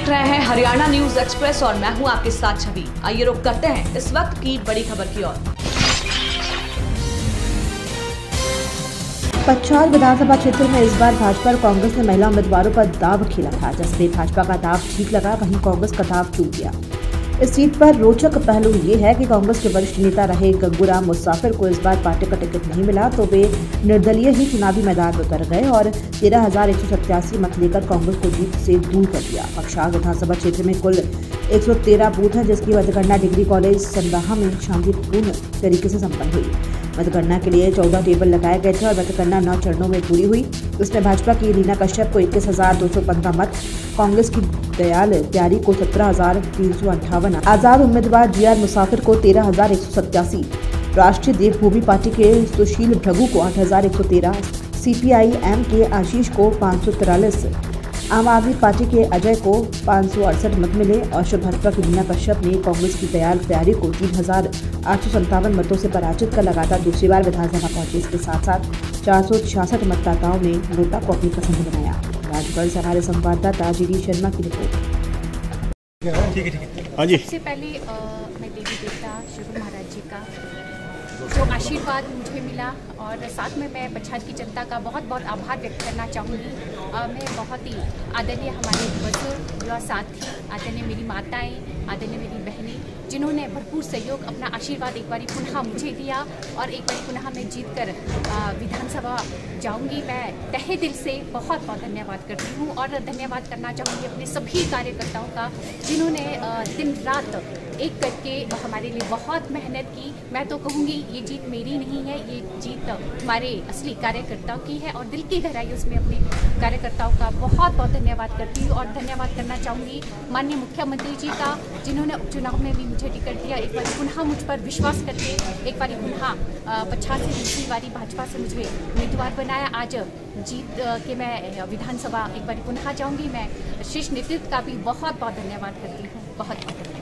Haryana news express और मैं हूँ आपके साथ छवि। आइए रुक करते हैं इस वक्त की बड़ी खबर की ओर। पच्छौद विधानसभा क्षेत्र में इस बार भाजपा और कांग्रेस ने महिला उम्मीदवारों पर दाव खेला था। जिसमें भाजपा का दाव ठीक लगा, वहीं कांग्रेस का दाव टूट गया। इस सीट पर रोचक पहलू ये है कि कांग्रेस के वरिष्ठ नेता रहे गंगूराम मुसाफिर को इस बार पार्टी का टिकट नहीं मिला तो वे निर्दलीय ही चुनावी मैदान में उतर गए और तेरह हज़ार एक सौ सत्यासी मत लेकर कांग्रेस को जीत से दूर कर दिया। पक्षा विधानसभा क्षेत्र में कुल 113 बूथ है, जिसकी मतगणना डिग्री कॉलेज संदाहा में शांतिपूर्ण तरीके से संपन्न हुई। मतगणना के लिए चौदह टेबल लगाए गए थे और मतगणना नौ चरणों में पूरी हुई। इसमें भाजपा की रीना कश्यप को इक्कीस हज़ार दो सौ पंद्रह मत, कांग्रेस की दयाल प्यारी को सत्रह हज़ार तीन सौ अंठावन आज़ाद उम्मीदवार जी आर मुसाफिर को तेरह हज़ार एक सौ सत्यासी, राष्ट्रीय देवभूमि पार्टी के सुशील भ्रघु को आठ हज़ार एक सौ तेरह, सीपीआई एम के आशीष को पाँच सौ तिरालीस आम आदमी पार्टी के अजय को पाँच सौ अड़सठ मत मिले और भाजपा की मीना कश्यप ने कांग्रेस की दयाल तैयारी को तीन हज़ार आठ सौ संतावन मतों से पराजित कर लगातार दूसरी बार विधानसभा पहुँचे। इसके साथ साथ चार सौ छियासठ मतदाताओं ने नोटा को अपनी पसंद बनाया। राजगढ़ से हमारे संवाददाता जी डी शर्मा की रिपोर्ट। ठीक है ठीक है। हाँ जी। सबसे पहले मैं देवी देवता शिव महाराज जी का जो आशीर्वाद मुझे मिला और साथ में मैं पछाड़ की जनता का बहुत बहुत आभार व्यक्त करना चाहूँगी। मैं बहुत ही आदरणीय हमारे बुज़ुर्ग युवा साथी, आदरणीय मेरी माताएँ, आदरणीय मेरी बहनें, जिन्होंने भरपूर सहयोग अपना आशीर्वाद एक बारी पुनः मुझे दिया और एक बार पुनः मैं जीत कर विधानसभा जाऊँगी। मैं तहे दिल से बहुत बहुत धन्यवाद करती हूँ और धन्यवाद करना चाहूँगी अपने सभी कार्यकर्ताओं का, जिन्होंने दिन रात एक करके हमारे लिए बहुत मेहनत की। मैं तो कहूँगी, ये जीत मेरी नहीं है, ये जीत हमारे असली कार्यकर्ताओं की है और दिल की गहराई उसमें अपने कार्यकर्ताओं का बहुत बहुत धन्यवाद करती हूँ और धन्यवाद करना चाहूँगी माननीय मुख्यमंत्री जी का, जिन्होंने उपचुनाव में भी मुझे टिकट दिया। एक बार पुनः मुझ पर विश्वास करके, एक बार पुनः पचास से दूसरी बारी भाजपा से मुझे उम्मीदवार बनाया। आज जीत के मैं विधानसभा एक बार पुनः जाऊँगी। मैं शीर्ष नेतृत्व का भी बहुत बहुत धन्यवाद करती हूँ। बहुत बहुत धन्यवाद।